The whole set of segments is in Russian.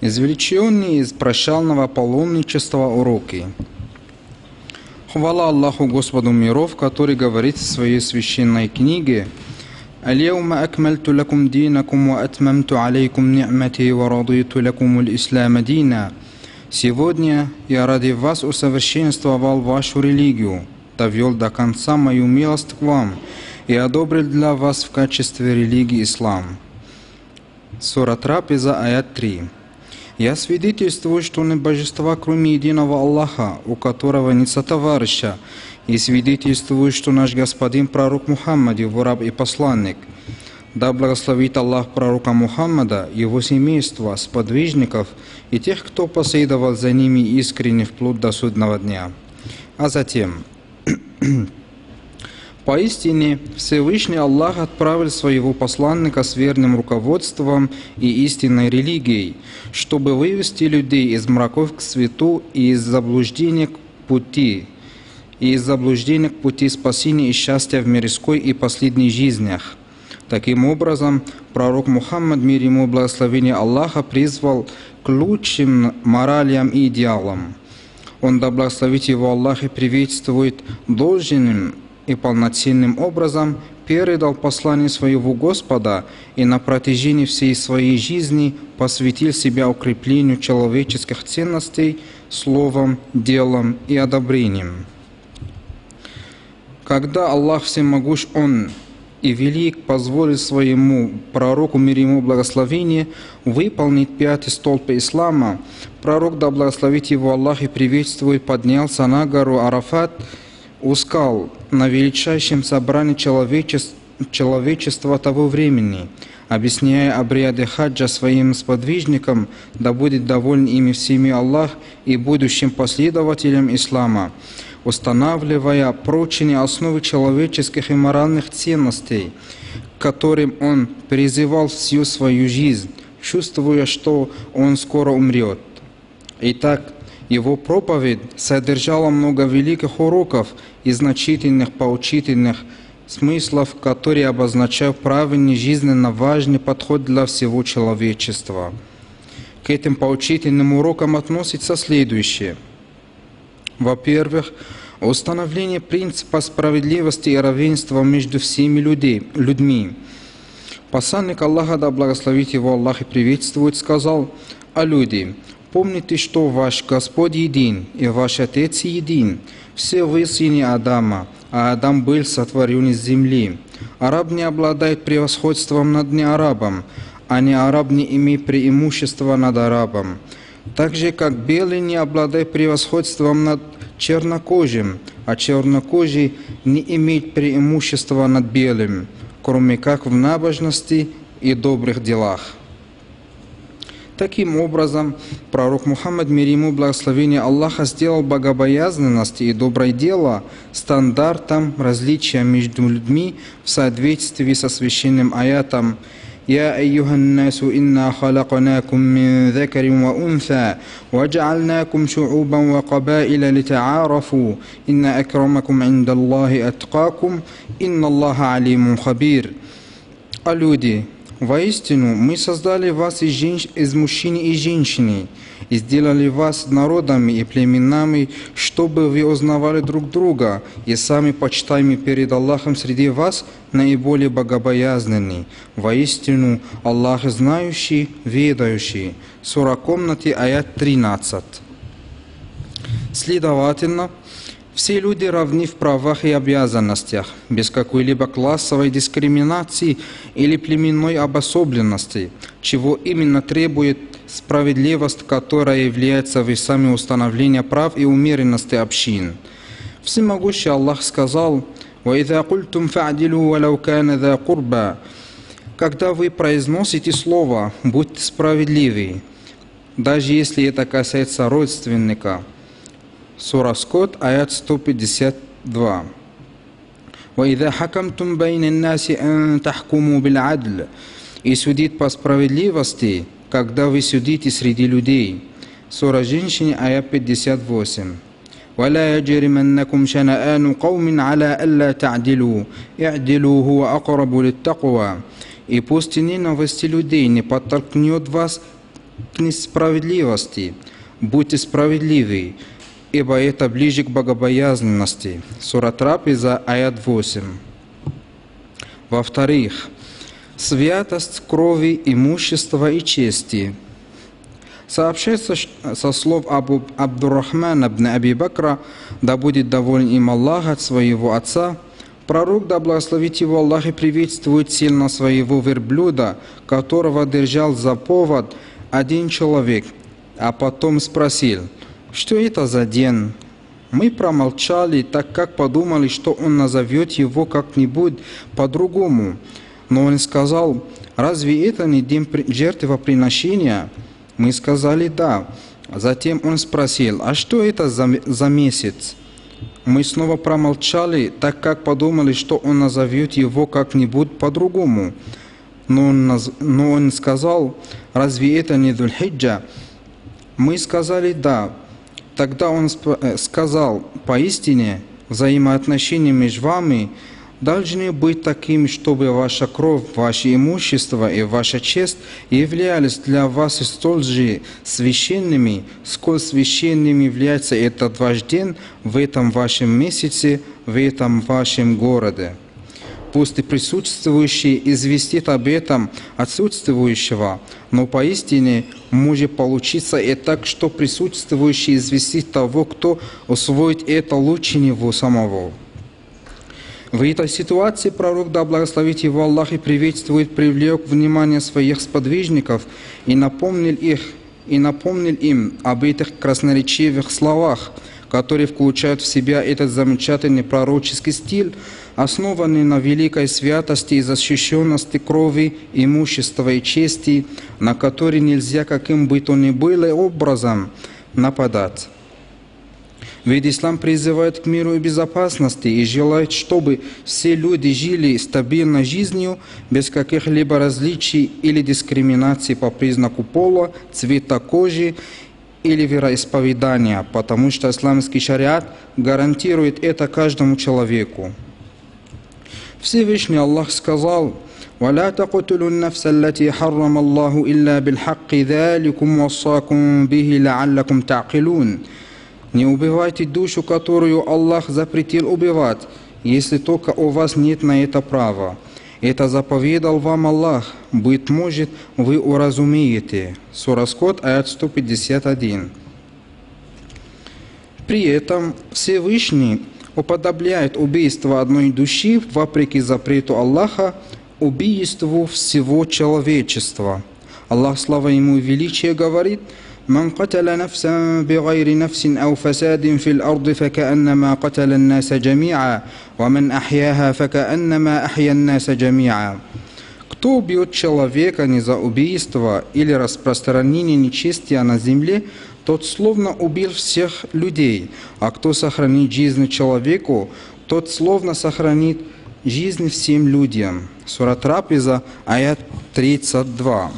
Извлеченные из прощального паломничества уроки. Хвала Аллаху Господу миров, который говорит в своей священной книге اليوم أكملت لكم دينكم وأتممت عليكم نعمتي ورضيت لكم الإسلام دينا Сегодня я ради вас усовершенствовал вашу религию, довел до конца мою милость к вам и одобрил для вас в качестве религии ислам. Сура Трапеза, аят 3. Я свидетельствую, что нет божества, кроме единого Аллаха, у которого нет сотоварища, и свидетельствую, что наш господин пророк Мухаммад, его раб и посланник. Да благословит Аллах пророка Мухаммада, его семейство, сподвижников и тех, кто последовал за ними искренне вплоть до судного дня. А затем... Поистине, Всевышний Аллах отправил своего посланника с верным руководством и истинной религией, чтобы вывести людей из мраков к свету и из заблуждения к пути, и из заблуждения к пути спасения и счастья в мирской и последней жизнях. Таким образом, пророк Мухаммад, мир ему благословение Аллаха, призвал к лучшим моралям и идеалам. Он, да благословит его Аллах, и приветствует должным и полноценным образом передал послание своего Господа и на протяжении всей своей жизни посвятил себя укреплению человеческих ценностей словом, делом и одобрением. Когда Аллах Всемогущ Он и велик позволил своему пророку, мир ему благословение, выполнить пятый столб ислама, пророк, да благословит его Аллах и приветствует, поднялся на гору Арафат – ускал на величайшем собрании человечества, человечества того времени, объясняя обряды хаджа своим сподвижникам, да будет доволен ими всеми Аллах и будущим последователям ислама, устанавливая прочные основы человеческих и моральных ценностей, к которым он призывал всю свою жизнь, чувствуя, что он скоро умрет. Итак, его проповедь содержала много великих уроков и значительных поучительных смыслов, которые обозначают правильный жизненно важный подход для всего человечества. К этим поучительным урокам относится следующее. Во-первых, установление принципа справедливости и равенства между всеми людьми. Посланник Аллаха, да благословит его Аллах и приветствует, сказал, «А люди, Помните, что ваш Господь един, и ваш Отец един. Все вы сыны Адама, а Адам был сотворен из земли. Араб не обладает превосходством над неарабом, а не араб не имеет преимущества над арабом. Так же, как белый не обладает превосходством над чернокожим, а чернокожий не имеет преимущества над белым, кроме как в набожности и добрых делах. Таким образом, пророк Мухаммад, мир ему благословение Аллаха, сделал богобоязненность и доброе дело стандартом различия между людьми в соответствии со священным аятом يا أيها الناس إنا خلقناكم من ذكر وأنثى وجعلناكم شعوبا وقبائل لتعارفوا إن أكرمكم عند الله أتقاكم إن الله عليم خبير. А люди, Воистину, мы создали вас из, женщ... из мужчин и женщины, и сделали вас народами и племенами, чтобы вы узнавали друг друга, и сами почитаемы перед Аллахом среди вас наиболее богобоязненный. Воистину, Аллах знающий, ведающий. Сура комнаты, аят 13. Следовательно, все люди равны в правах и обязанностях, без какой-либо классовой дискриминации или племенной обособленности, чего именно требует справедливость, которая является в сами установления прав и умеренности общин. Всемогущий Аллах сказал, Когда вы произносите слово, будьте справедливы, даже если это касается родственника – Сура Скот, аят 152. وإذا حكمتم بين الناس أن تحكموا بالعدل и судит по справедливости, когда вы судите среди людей. Сура женщины, аят 58. ولا يجرمنكم شنآن قوم على ألا تعدلوا اعدلوا هو أقرب للتقوى и пусть ненависть людей не подтолкнет вас к несправедливости. Будьте справедливы, ибо это ближе к богобоязненности. Сура Трапеза, аят 8. Во-вторых, святость крови, имущества и чести. Сообщается со слов Абу Абдуррахмана ибн Аби Бакра, да будет доволен им Аллах от своего отца, Пророк, да благословит его Аллах и приветствует сильно своего верблюда, которого держал за повод один человек, а потом спросил, что это за день? Мы промолчали, так как подумали, что он назовет его как-нибудь по-другому. Но он сказал, разве это не день жертвоприношения? Мы сказали «да». Затем он спросил, а что это за, за месяц? Мы снова промолчали, так как подумали, что он назовет его как-нибудь по-другому. Но он, наз... но он сказал, разве это не Дульхиджа? Мы сказали «да». Тогда он э, сказал, поистине, взаимоотношения между вами – должны быть такими, чтобы ваша кровь, ваше имущество и ваша честь являлись для вас столь же священными, сколь священными является этот ваш день в этом вашем месяце, в этом вашем городе. Пусть и присутствующий известит об этом отсутствующего, но поистине может получиться и так, что присутствующий известит того, кто усвоит это лучше него самого. В этой ситуации пророк, да благословит его Аллах и приветствует, привлек внимание своих сподвижников и напомнил их и напомнил им об этих красноречивых словах, которые включают в себя этот замечательный пророческий стиль, основанный на великой святости и защищенности крови, имущества и чести, на который нельзя каким бы то ни было образом нападать. Ведь ислам призывает к миру и безопасности и желает, чтобы все люди жили стабильной жизнью, без каких-либо различий или дискриминации по признаку пола, цвета кожи или вероисповедания, потому что исламский шариат гарантирует это каждому человеку. Всевышний Аллах сказал, ولا تقتلوا النفس التي حرم الله إلا بالحق ذلكم وصاكم به لعلكم تعقلون Не убивайте душу, которую Аллах запретил убивать, если только у вас нет на это права. Это заповедал вам Аллах, быть может, вы уразумеете. Сура Скот, аят 151. При этом Всевышний уподобляет убийство одной души, вопреки запрету Аллаха, убийству всего человечества. Аллах, слава Ему величие, говорит – من قتل نفسا بغير نفس أو فساد في الأرض فكأنما قتل الناس جميعا ومن أحياها فكأنما أحيا الناس جميعا Кто убьет человека не за убийство или распространение нечестия на земле, тот словно убил всех людей, а кто сохранит жизнь человеку, тот словно сохранит жизнь всем людям. Сура Трапеза, аят 32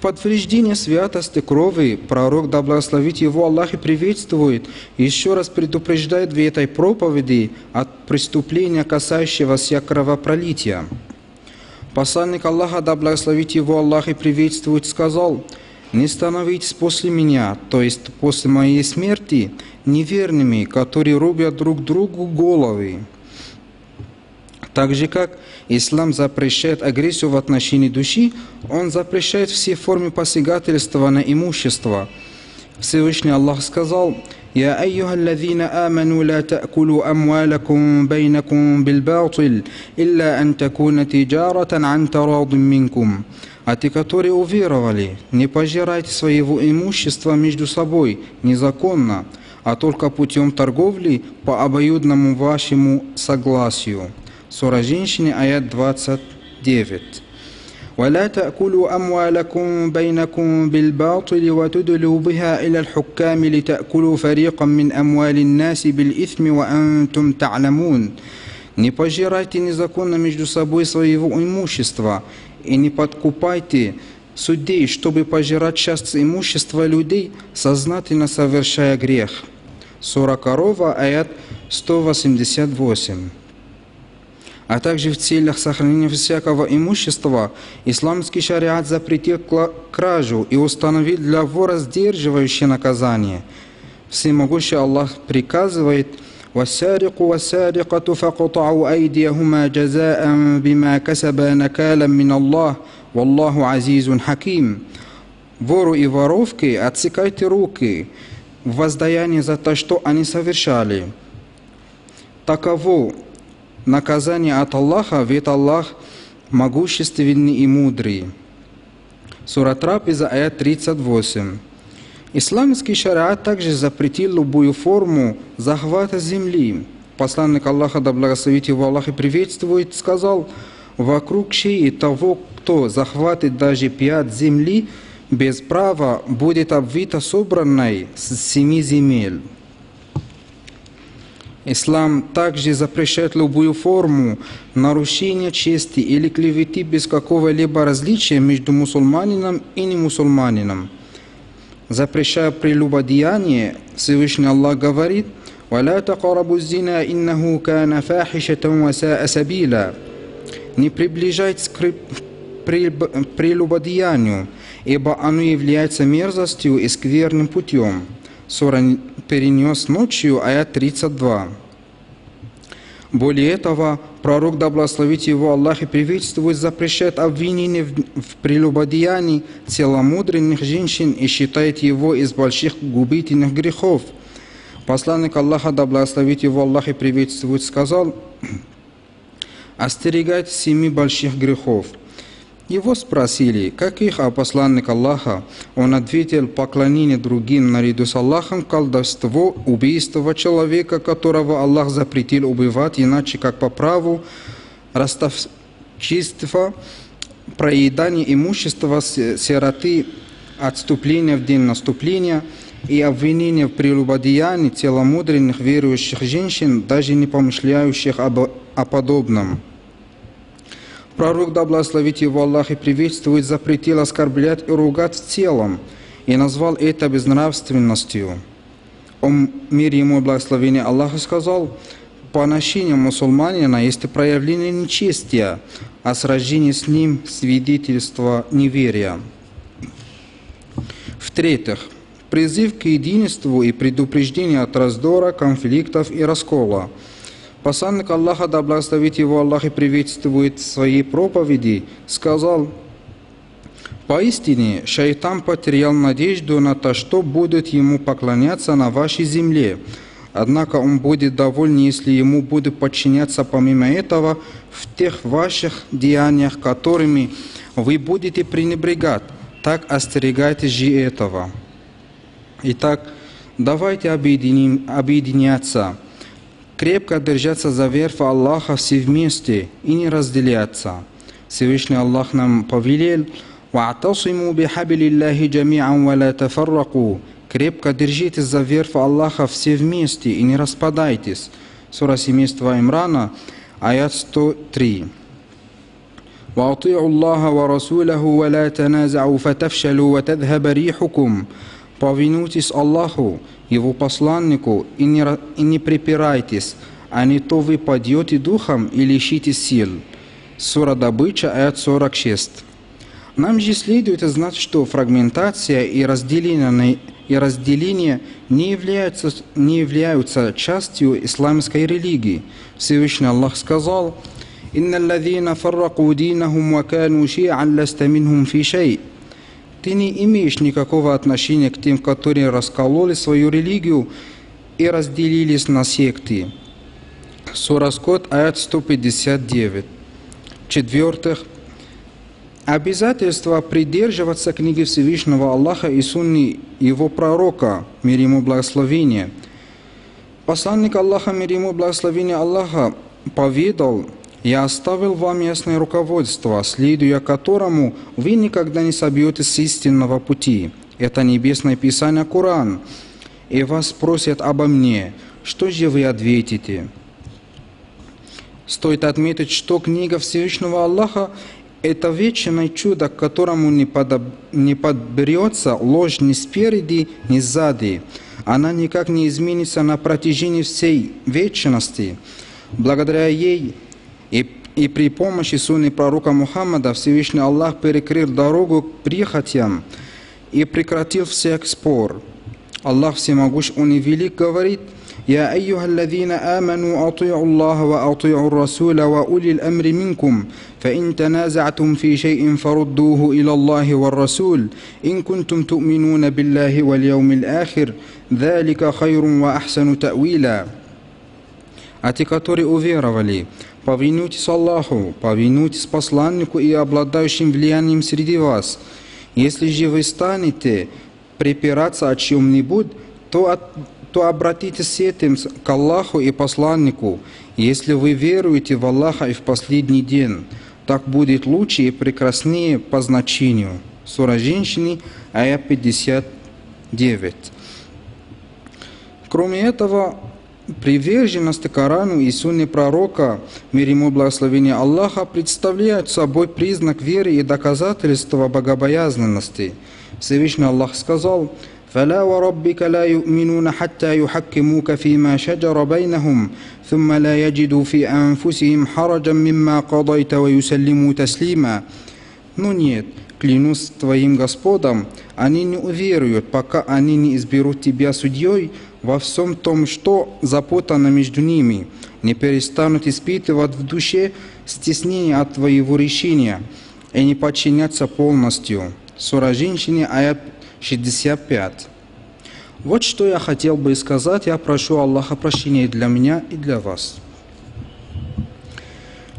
Подтверждение святости крови пророк, да благословит его Аллах и приветствует, еще раз предупреждает в этой проповеди от преступления, касающегося кровопролития. Посланник Аллаха, да благословит его Аллах и приветствует, сказал, «Не становитесь после меня, то есть после моей смерти, неверными, которые рубят друг другу головы». Так же, как ислам запрещает агрессию в отношении души, он запрещает все формы посягательства на имущество. Всевышний Аллах сказал, يا أيها الذين آمنوا لا تأكلوا أموالكم بينكم بالباطل إلا أن تكون تجارة عن تراض منكم А те, которые уверовали, не пожирайте своего имущества между собой незаконно, а только путем торговли по обоюдному вашему согласию. Сура женщины, аят 29. ولا تأكلوا أموالكم بينكم بالباطل وتدلوا بها إلى الحكام لتأكلوا فريقا من أموال الناس بالإثم وأنتم تعلمون Не пожирайте незаконно между собой своего имущества и не подкупайте судей, чтобы пожирать часть имущества людей, сознательно совершая грех. Сура Корова, аят 188. а также в целях сохранения всякого имущества, исламский шариат запретил кла- кражу и установил для вора сдерживающее наказание. Всемогущий Аллах приказывает والسارق والسارقة فاقطعوا أيديهما جزاء بما كسبا نكالا من الله والله عزيز حكيم Вору и воровке отсекайте руки в воздаяние за то, что они совершали. Таково наказание от Аллаха, ведь Аллах могущественный и мудрый. Сура Трапеза, аят 38. Исламский шариат также запретил любую форму захвата земли. Посланник Аллаха, да благословит его Аллах и приветствует, сказал, «Вокруг шеи того, кто захватит даже пять земли, без права будет обвита собранной с семи земель». Ислам также запрещает любую форму нарушения чести или клеветы без какого-либо различия между мусульманином и немусульманином. Запрещая прелюбодеяние, Всевышний Аллах говорит, «Валя тaqarabu зина иннаху кана фахишатан васаа сабила». Не приближайтесь к прелюбодеянию, ибо оно является мерзостью и скверным путем. Сура перенес ночью, аят 32. Более этого, пророк, да благословит его Аллах и приветствует, запрещает обвинение в, прелюбодеянии целомудренных женщин и считает его из больших губительных грехов. Посланник Аллаха, да благословит его Аллах и приветствует, сказал, «Остерегайтесь семи больших грехов». Его спросили, каких, а посланник Аллаха? Он ответил, поклонение другим наряду с Аллахом, колдовство, убийство человека, которого Аллах запретил убивать, иначе как по праву, ростовчество, проедание имущества сироты, отступление в день наступления и обвинение в прелюбодеянии целомудренных верующих женщин, даже не помышляющих об, о подобном. Пророк, да благословит его Аллах и приветствует, запретил оскорблять и ругать в целом, и назвал это безнравственностью. О мире ему благословение Аллаха сказал, поношение мусульманина есть проявление нечестия, а сражение с ним свидетельство неверия. В-третьих, призыв к единству и предупреждение от раздора, конфликтов и раскола – Посланник Аллаха, да благословит его Аллах и приветствует в своей проповеди, сказал, «Поистине, шайтан потерял надежду на то, что будет ему поклоняться на вашей земле. Однако он будет доволен, если ему будет подчиняться помимо этого в тех ваших деяниях, которыми вы будете пренебрегать. Так остерегайтесь же этого». Итак, давайте объединим, объединяться – крепко держаться за верфь Аллаха все вместе и не разделяться. Всевышний Аллах нам повелел «Ва'тасиму бихабилиллахи джами'ан ва ла тафарраку» Крепко держитесь за верфь Аллаха все вместе и не распадайтесь. Сура семейства Имрана, аят 103. وأطيعوا الله ورسوله ولا تنازعوا فتفشلوا وتذهب ريحكم Повинуйтесь Аллаху, Его посланнику, и не, и не припирайтесь, а не то вы падете духом и лишитесь сил. Сура Добыча, аят 46. Нам же следует знать, что фрагментация и разделение, и разделение не, являются, не являются частью исламской религии. Всевышний Аллах сказал, «Инна الذين فرقوا دينهم وكانوا شيعا لست منهم في شيء» Ты не имеешь никакого отношения к тем, которые раскололи свою религию и разделились на секты. Сура Скот, аят 159. В-четвертых, обязательство придерживаться книги Всевышнего Аллаха и сунни Его пророка, мир ему благословение. Посланник Аллаха, мир ему благословение Аллаха, поведал, я оставил вам ясное руководство, следуя которому вы никогда не собьетесь с истинного пути. Это небесное писание Коран. И вас просят обо мне. Что же вы ответите? Стоит отметить, что книга Всевышнего Аллаха – это вечное чудо, к которому не, подоб... не подберется ложь ни спереди, ни сзади. Она никак не изменится на протяжении всей вечности. Благодаря ей и и при помощи сунны пророка Мухаммада Всевышний Аллах перекрыл дорогу к прихотям и прекратил всяк спор. Аллах Всемогущ, Он и Велик говорит, «Я أيها الذين آمنوا أطيعوا الله وأطيعوا الرسول وأولي الأمر منكم فإن تنازعتم في شيء فردوه إلى الله والرسول إن كنتم تؤمنون بالله واليوم الآخر ذلك خير وأحسن تأويلا А те, которые уверовали, повинуйтесь Аллаху, повинуйтесь посланнику и обладающим влиянием среди вас. Если же вы станете припираться о чем-нибудь, то, то обратитесь с этим к Аллаху и посланнику. Если вы веруете в Аллаха и в последний день, так будет лучше и прекраснее по значению. Сура женщины, ая 59. Кроме этого, приверженность Корану и Сунне пророка, мир ему благословение Аллаха, представляют собой признак веры и доказательства богобоязненности. Всевышний Аллах сказал, فلا وربك لا يؤمنون حتى يحكموك فيما شجر بينهم ثم لا يجدوا في أنفسهم حرجا مما قضيت ويسلموا تسليما Но нет, клянусь твоим Господом, они не уверуют, пока они не изберут тебя судьей во всем том, что запутано между ними, не перестанут испытывать в душе стеснение от твоего решения и не подчиняться полностью. Сура женщины, аят 65. Вот что я хотел бы сказать. Я прошу Аллаха прощения для меня и для вас.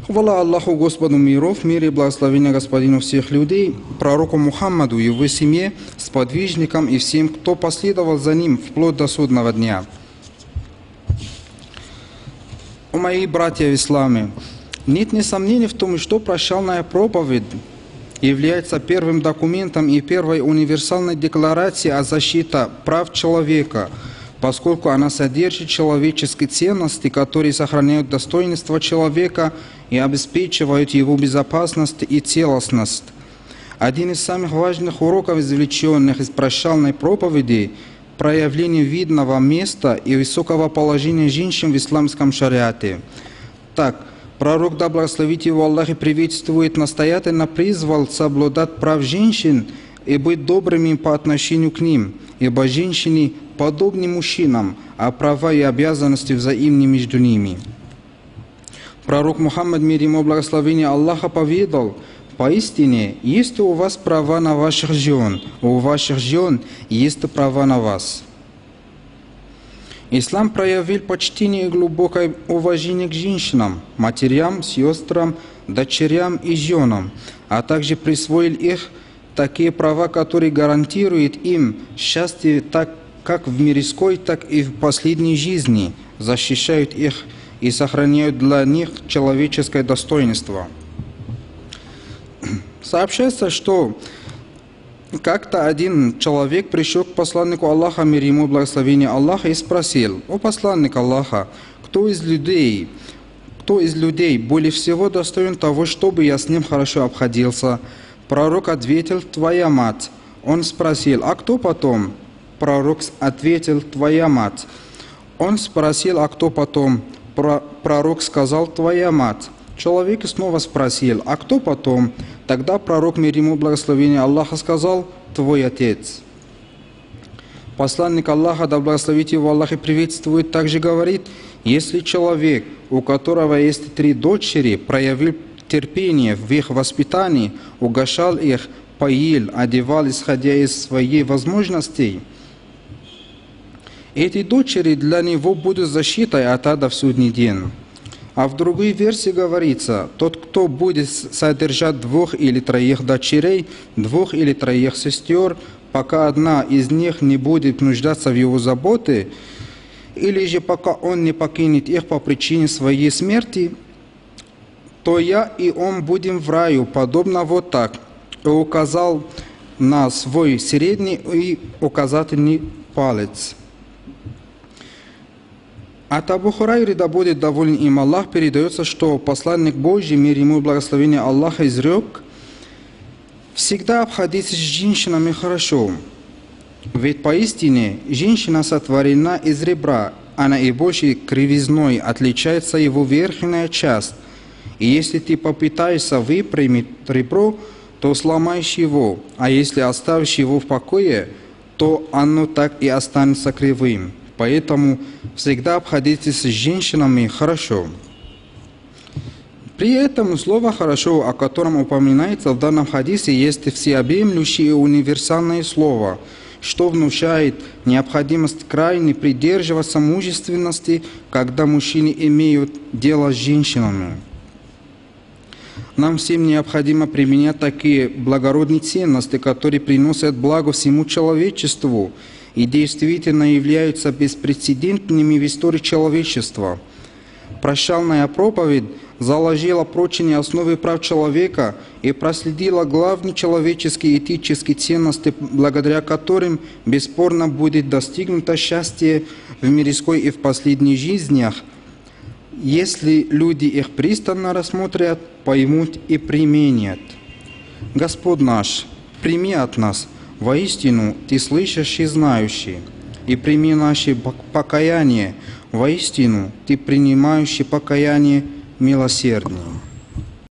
Хвала Аллаху Господу миров, мир и благословения Господину всех людей, пророку Мухаммаду и его семье, сподвижникам и всем, кто последовал за ним вплоть до судного дня. О мои братья в исламе, нет ни сомнений в том, что прощальная проповедь является первым документом и первой универсальной декларацией о защите прав человека, поскольку она содержит человеческие ценности, которые сохраняют достоинство человека и обеспечивают его безопасность и целостность. Один из самых важных уроков, извлеченных из прощальной проповеди, проявление видного места и высокого положения женщин в исламском шариате. Так, Пророк, да благословит его Аллах и приветствует, настоятельно призвал соблюдать прав женщин и быть добрыми по отношению к ним, ибо женщины подобны мужчинам, а права и обязанности взаимны между ними. Пророк Мухаммад, мир ему благословение Аллаха, поведал, Поистине, есть у вас права на ваших жен, у ваших жен есть права на вас. Ислам проявил почтение и глубокое уважение к женщинам, матерям, сестрам, дочерям и женам, а также присвоил их такие права, которые гарантируют им счастье так как в мирской, так и в последней жизни, защищают их и сохраняют для них человеческое достоинство. Сообщается, что как-то один человек пришел к посланнику Аллаха, мир ему благословение Аллаха, и спросил, «О посланник Аллаха, кто из людей, кто из людей более всего достоин того, чтобы я с ним хорошо обходился?» Пророк ответил, «Твоя мать». Он спросил, «А кто потом?» Пророк ответил, «Твоя мать». Он спросил, «А кто потом?» Пророк сказал, «Твоя мать». Человек снова спросил, а кто потом? Тогда пророк, мир ему благословение Аллаха, сказал, твой отец. Посланник Аллаха, да благословит его Аллах и приветствует, также говорит, если человек, у которого есть три дочери, проявил терпение в их воспитании, угошал их, поил, одевал, исходя из своей возможностей, эти дочери для него будут защитой от ада в судный день. А в другой версии говорится, тот, кто будет содержать двух или троих дочерей, двух или троих сестер, пока одна из них не будет нуждаться в его заботе, или же пока он не покинет их по причине своей смерти, то я и он будем в раю, подобно вот так. И указал на свой средний и указательный палец. От Абу Хурайри, да будет доволен им Аллах, передается, что посланник Божий, мир ему и благословение Аллаха, изрек, всегда обходитесь с женщинами хорошо, ведь поистине женщина сотворена из ребра, а наибольшей кривизной отличается его верхняя часть, И если ты попытаешься выпрямить ребро, то сломаешь его, а если оставишь его в покое, то оно так и останется кривым. Поэтому всегда обходитесь с женщинами хорошо. При этом слово «хорошо», о котором упоминается в данном хадисе, есть всеобъемлющее универсальное слово, что внушает необходимость крайне придерживаться мужественности, когда мужчины имеют дело с женщинами. Нам всем необходимо применять такие благородные ценности, которые приносят благо всему человечеству и действительно являются беспрецедентными в истории человечества. Прощальная проповедь заложила прочные основы прав человека и проследила главные человеческие этические ценности, благодаря которым бесспорно будет достигнуто счастье в мирской и в последних жизнях – если люди их пристально рассмотрят, поймут и применят. Господь наш, прими от нас, воистину Ты слышащий и знающий, и прими наше покаяние, воистину Ты принимающий покаяние милосерднее.